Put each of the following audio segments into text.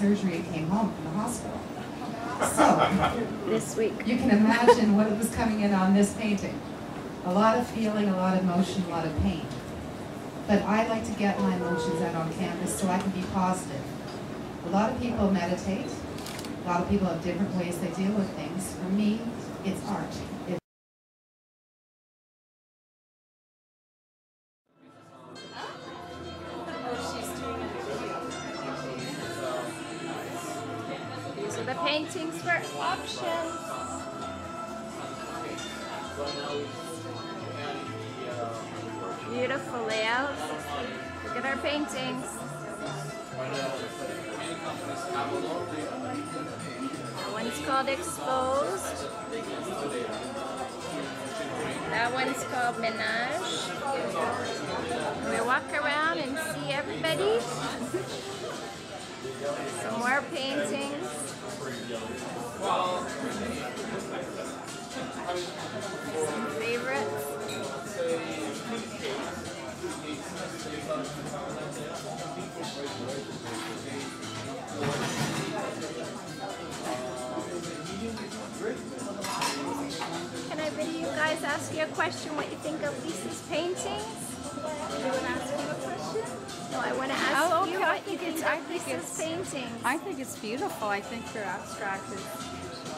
surgery and came home from the hospital. So, This week. you can imagine what it was coming in on this painting. A lot of feeling, a lot of emotion, a lot of pain. But I like to get my emotions out on canvas so I can be positive. A lot of people meditate. A lot of people have different ways they deal with things. For me, it's art. It- are for auction. Beautiful layout. Look at our paintings. That one's called Exposed. That one's called Menage. We walk around and see everybody. Some favorites. Can I video you guys ask you a question what you think of Lisa's paintings? You want to ask you a question? No, I want to ask Oh, you okay. I what you think think of Lisa's paintings. I think it's beautiful. I think her abstract is,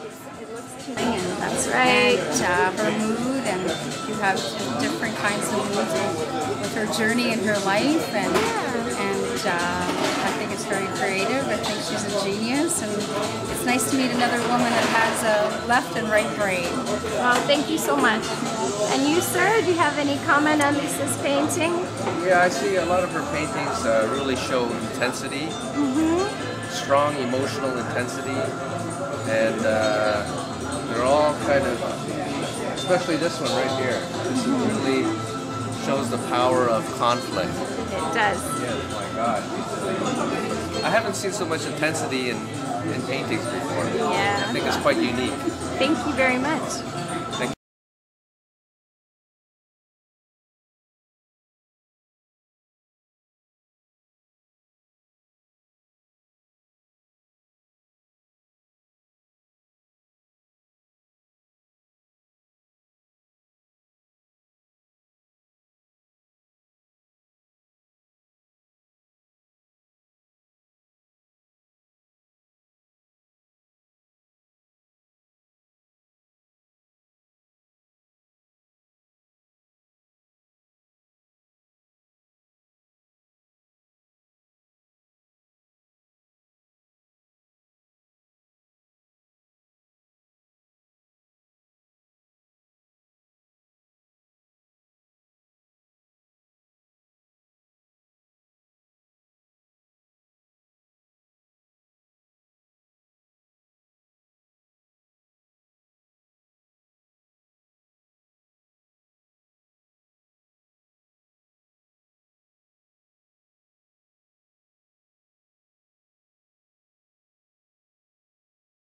is it looks to and That's right. And, uh, her mood and you have different kinds of moods with, with her journey in her life and and uh, I think it's very creative. I think she's a genius and it's nice to meet another woman that has a left and right brain. Well, thank you so much. And you, sir, do you have any comment on Lisa's painting? Yeah, I see a lot of her paintings uh, really show intensity, strong emotional intensity, and uh, they're all kind of, especially this one right here. This really shows the power of conflict. It does. Yes, my God. I haven't seen so much intensity in, in paintings before. Yeah. I think it's quite unique. Thank you very much.